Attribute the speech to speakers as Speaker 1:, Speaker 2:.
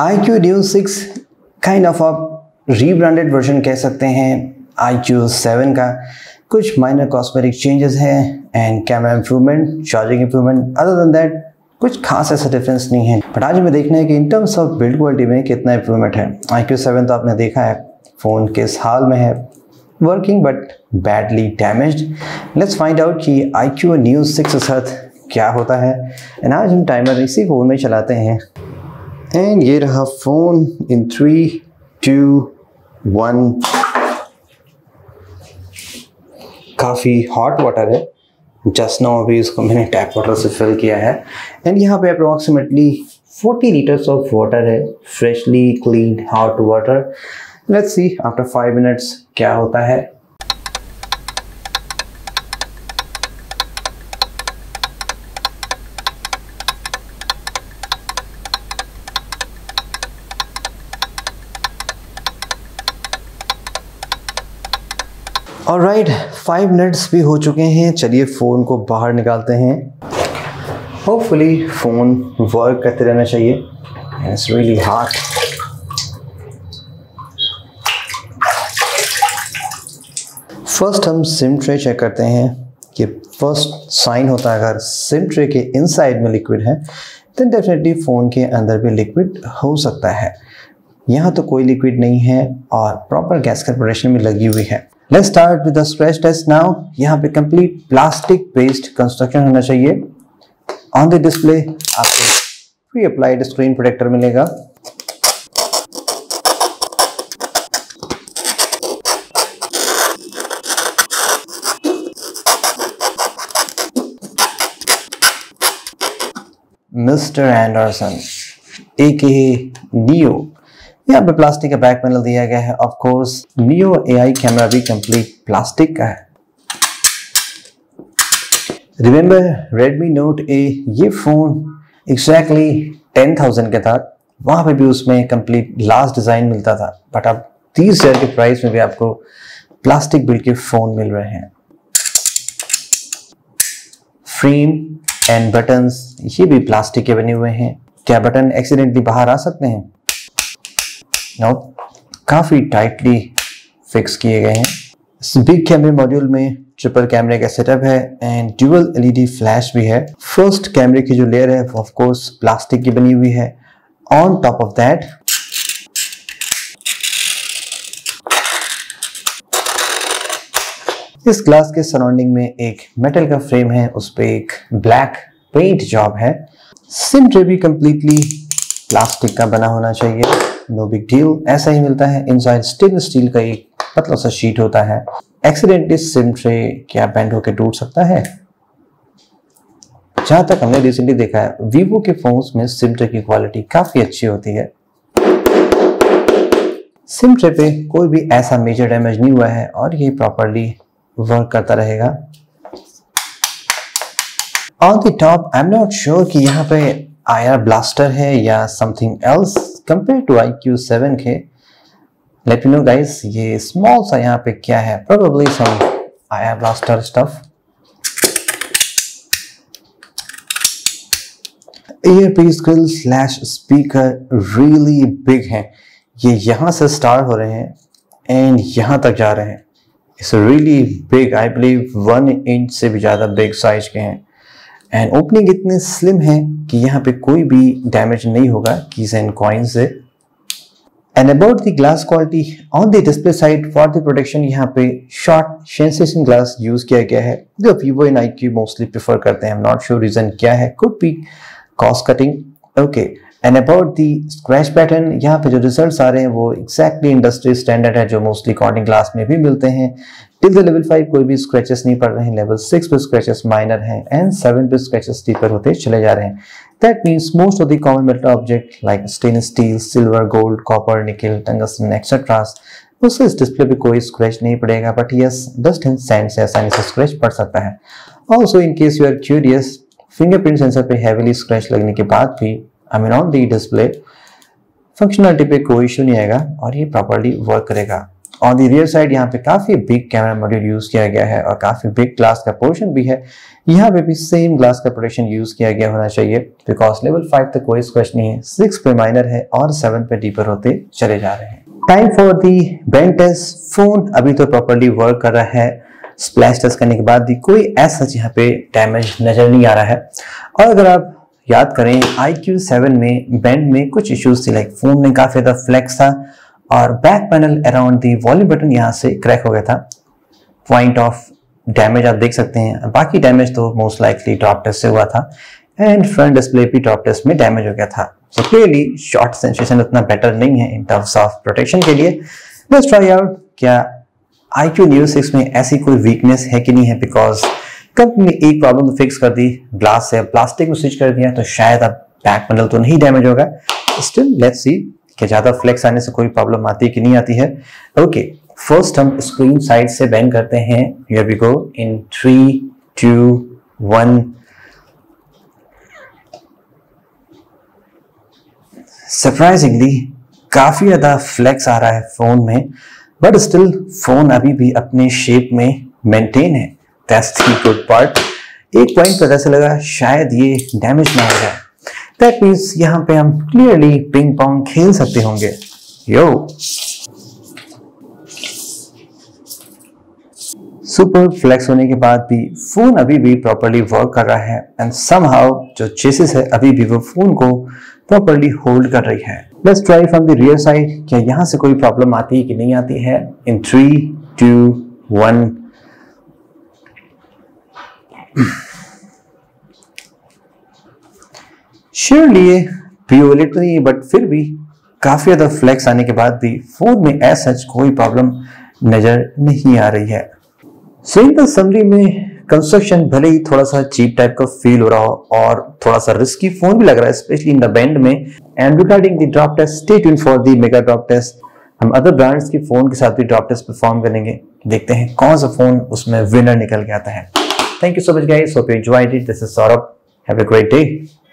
Speaker 1: iQ Neo 6 kind of आप rebranded version कह सकते हैं। iQ 7 का कुछ माइनर कॉस्मेटिक चेंजेस हैं and camera improvement charging improvement other than that कुछ खास ऐसा डिफरेंस नहीं है। बट आज हमें देखना है कि in terms of build quality में कितना इंप्रूवमेंट है। आई क्यू सेवन तो आपने देखा है फ़ोन किस हाल में है। Working but badly damage let's find out कि आई क्यू न्यूज़ सिक्स के साथ क्या होता है। एंड आज हम टाइमर इसी फ़ोन में चलाते हैं। एंड ये रहा phone in three two one काफ़ी हॉट वाटर है। जस्ट नाउ अभी इसको मैंने टैप वाटर से फिल किया है। एंड यहाँ पे अप्रोक्सीमेटली 40 लीटर्स ऑफ़ वाटर है। Freshly clean hot water let's see after five minutes क्या होता है। और राइट फाइव मिनट्स भी हो चुके हैं। चलिए फ़ोन को बाहर निकालते हैं। होपफुली फ़ोन वर्क करते रहना चाहिए। इट्स रियली हार्ड फ़र्स्ट हम सिम ट्रे चेक करते हैं कि फ़र्स्ट साइन होता है अगर सिम ट्रे के इनसाइड में लिक्विड है देन डेफिनेटली फ़ोन के अंदर भी लिक्विड हो सकता है। यहाँ तो कोई लिक्विड नहीं है और प्रॉपर गैस प्रोडक्शन में लगी हुई है। Let's start with the stress test now यहाँ पे कंप्लीट प्लास्टिक बेस्ड कंस्ट्रक्शन होना चाहिए। ऑन द डिस्प्ले आपको प्री अप्लाइड स्क्रीन प्रोटेक्टर मिलेगा mister Anderson A K Neo यहाँ पे प्लास्टिक का बैक पैनल दिया गया है। Of course Neo AI camera भी कंप्लीट प्लास्टिक का है। रिमेंबर रेडमी नोट ए ये फ़ोन एग्जैक्टली टेन थाउज़ेंड का था। वहाँ पे भी उसमें कंप्लीट ग्लास डिज़ाइन मिलता था। बट अब तीस हज़ार के प्राइस में भी आपको प्लास्टिक बिल्ड के फ़ोन मिल रहे हैं। फ्रेम एंड बटन्स ये भी प्लास्टिक के बने हुए हैं। क्या बटन एक्सीडेंटली बाहर आ सकते हैं? नो काफ़ी टाइटली फिक्स किए गए हैं। इस बिग कैमरे मॉड्यूल में ट्रिपल कैमरे का सेटअप है एंड ड्यूअल एलईडी फ्लैश भी है। फ़र्स्ट कैमरे की जो लेयर है, वो ऑफ़ कोर्स प्लास्टिक की बनी हुई है। ऑन टॉप ऑफ़ दैट इस ग्लास के सराउंडिंग में एक मेटल का फ्रेम है, उस पर एक ब्लैक पेंट जॉब है। सिम ट्रे भी कंप्लीटली प्लास्टिक का बना होना चाहिए। नो बिग डील ऐसा ही मिलता है। इनसाइड स्टेनलेस स्टील का एक पतला सा शीट होता है। एक्सीडेंटली सिम ट्रे क्या बैंड होकर टूट सकता है? जहाँ तक हमने रिसेंटली देखा है वीवो के फोन्स में सिम ट्रे की क्वालिटी काफ़ी अच्छी होती है। सिम ट्रे पे कोई भी ऐसा मेजर डैमेज नहीं हुआ है और ये प्रॉपरली वर्क करता रहेगा। On the top I am not sure कि यहाँ पे आयर ब्लास्टर है या something else compare to I Q seven के लेट यू नो गाइस ये स्मॉल सा यहाँ पे क्या है? Probably some IR blaster stuff earpiece grill slash speaker really big है। ये यहाँ से स्टार्ट हो रहे हैं एंड यहाँ तक जा रहे हैं। It's really big I believe one inch से भी ज़्यादा बिग साइज़ के हैं। एंड ओपनिंग इतने स्लिम है कि यहाँ पे कोई भी डैमेज नहीं होगा कीज एंड कॉइन से। And about the glass quality on the display side for the protection यहाँ पे शॉर्ट सेंसेशन ग्लास यूज़ किया गया है। जो वीवो इन आई क्यू मोस्टली प्रेफर करते हैं। नॉट श्योर रीजन क्या है। Could be cost cutting okay and about the scratch pattern यहाँ पे जो रिजल्ट्स आ रहे हैं, वो एक्जैक्टली इंडस्ट्री स्टैंडर्ड है, जो मोस्टली कॉर्डिंग ग्लास में भी मिलते हैं। टिल द लेवल फाइव कोई भी स्क्रैचेस नहीं पड़ रहे हैं। लेवल सिक्स पे स्क्रैचेस माइनर हैं एंड सेवन पे स्क्रैचेस डीपर होते चले जा रहे हैं। That means most of the common metal object like stainless steel silver gold copper nickel tungsten etcetera उससे इस डिस्प्ले पे कोई स्क्रैच नहीं पड़ेगा। But yes dust and sand से आसानी से स्क्रैच पड़ सकता है। Also in case you are curious fingerprint sensor पे हैवीली स्क्रैच लगने के बाद भी I mean on the display functionality पे कोई इशू नहीं आएगा और ये प्रॉपरली वर्क करेगा। ऑन दी रियर साइड यहाँ पे काफ़ी बिग कैमरा मॉड्यूल यूज़ किया गया है और काफ़ी बिग ग्लास का पोर्शन भी है। यहाँ पे भी सेम ग्लास का प्रोटेक्शन यूज़ किया गया होना चाहिए। बिकॉज़ लेवल फाइव तक कोई स्क्वेच नहीं है। सिक्स पे माइनर है और सेवन पे डीपर होते चले जा रहे हैं। Time for the bend test phone अभी तो प्रॉपरली वर्क कर रहा है। स्प्लैश टेस्ट करने के बाद भी कोई ऐसा यहाँ पे डैमेज नज़र नहीं आ रहा है। और अगर आप याद करें आई क्यू सेवन में बैंड में कुछ इश्यूज़ थे लाइक फ़ोन में काफ़ी ज़्यादा फ्लैक्स था। और back panel around the volume button यहाँ से क्रैक हो गया था। पॉइंट ऑफ़ डैमेज आप देख सकते हैं। बाकी डैमेज तो मोस्ट लाइकली टॉप टेस्ट से हुआ था। एंड फ्रंट डिस्प्ले भी टॉप टेस्ट में डैमेज हो गया था। सो क्लियरली शॉर्ट सेंसेशन उतना बेटर नहीं है इन टर्म्स ऑफ़ प्रोटेक्शन के लिए। लेट्स ट्राई आउट क्या आई क्यू न्यू सिक्स में ऐसी कोई वीकनेस है कि नहीं है? बिकॉज़ कंपनी ने एक प्रॉब्लम तो फिक्स कर दी ग्लास से प्लास्टिक में स्विच कर दिया तो शायद अब बैक पैनल तो नहीं डैमेज होगा। स्टिल लेट्स सी कि ज़्यादा फ्लेक्स आने से कोई प्रॉब्लम आती है कि नहीं आती है? ओके फ़र्स्ट हम स्क्रीन साइड से बैन करते हैं। Here we go in three two one surprisingly काफ़ी ज़्यादा फ्लेक्स आ रहा है फ़ोन में बट स्टिल फ़ोन अभी भी अपने शेप में मेंटेन है। दैट्स गुड पार्ट एक पॉइंट पर ऐसा लगा शायद ये डैमेज ना हो जाए। दैट मीन्स यहाँ पे हम क्लियरली पिंग पोंग खेल सकते होंगे। यो सुपर फ्लेक्स होने के बाद भी फ़ोन अभी भी प्रॉपरली वर्क कर रहा है एंड समहाउ जो चेसिस है, अभी भी वो फ़ोन को प्रॉपरली होल्ड कर रही है। Let's try from the rear side क्या यहाँ से कोई प्रॉब्लम आती है कि नहीं आती है? In three two one surely ये प्योलेट तो नहीं बट फिर भी काफ़ी ज़्यादा फ्लैक्स आने के बाद भी फ़ोन में एज सच कोई प्रॉब्लम नज़र नहीं आ रही है। सो इन समरी में कंस्ट्रक्शन भले ही थोड़ा सा चीप टाइप का फील हो रहा हो और थोड़ा सा रिस्की फ़ोन भी लग रहा है स्पेशली इन द बैंड में। And regarding the drop test stay tuned for the mega drop test हम अदर ब्रांड्स के फ़ोन के साथ भी ड्रॉप टेस्ट परफॉर्म करेंगे। देखते हैं कौन सा फ़ोन उसमें विनर निकल के आता है। Thank you so much guys hope you enjoyed it this is Saurabh have a great day